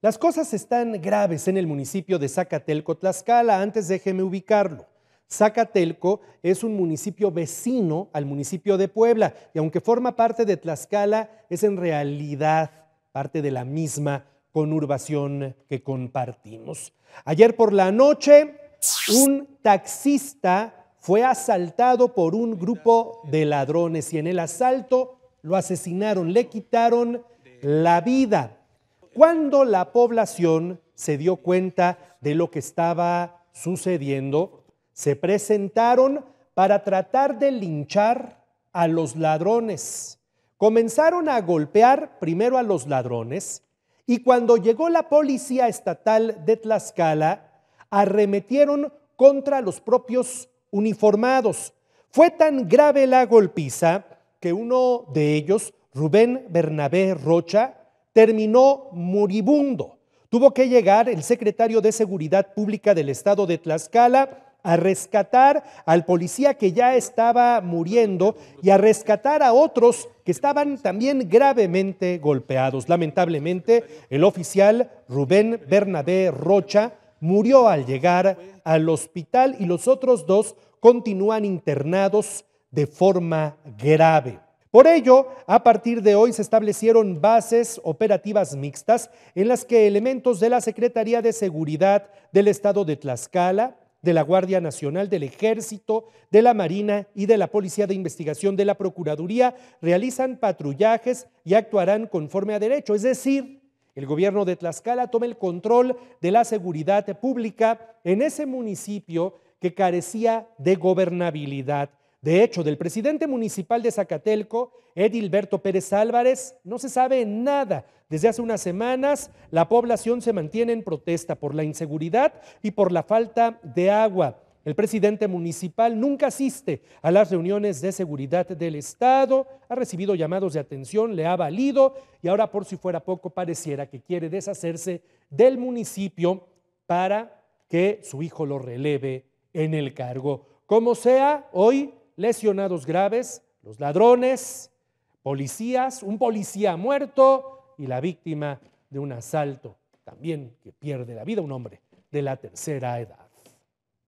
Las cosas están graves en el municipio de Zacatelco, Tlaxcala. Antes déjeme ubicarlo. Zacatelco es un municipio vecino al municipio de Puebla y aunque forma parte de Tlaxcala, es en realidad parte de la misma conurbación que compartimos. Ayer por la noche, un taxista fue asaltado por un grupo de ladrones y en el asalto lo asesinaron, le quitaron la vida. Cuando la población se dio cuenta de lo que estaba sucediendo, se presentaron para tratar de linchar a los ladrones. Comenzaron a golpear primero a los ladrones y cuando llegó la policía estatal de Tlaxcala, arremetieron contra los propios uniformados. Fue tan grave la golpiza que uno de ellos, Rubén Bernabé Rocha, terminó moribundo. Tuvo que llegar el secretario de Seguridad Pública del Estado de Tlaxcala a rescatar al policía que ya estaba muriendo y a rescatar a otros que estaban también gravemente golpeados. Lamentablemente, el oficial Rubén Bernabé Rocha murió al llegar al hospital y los otros dos continúan internados de forma grave. Por ello, a partir de hoy se establecieron bases operativas mixtas en las que elementos de la Secretaría de Seguridad del Estado de Tlaxcala, de la Guardia Nacional, del Ejército, de la Marina y de la Policía de Investigación de la Procuraduría realizan patrullajes y actuarán conforme a derecho. Es decir, el gobierno de Tlaxcala toma el control de la seguridad pública en ese municipio que carecía de gobernabilidad. De hecho, del presidente municipal de Zacatelco, Edilberto Pérez Álvarez, no se sabe nada. Desde hace unas semanas, la población se mantiene en protesta por la inseguridad y por la falta de agua. El presidente municipal nunca asiste a las reuniones de seguridad del Estado, ha recibido llamados de atención, le ha valido y ahora por si fuera poco pareciera que quiere deshacerse del municipio para que su hijo lo releve en el cargo. Como sea, hoy lesionados graves, los ladrones, policías, un policía muerto y la víctima de un asalto también que pierde la vida, un hombre de la tercera edad.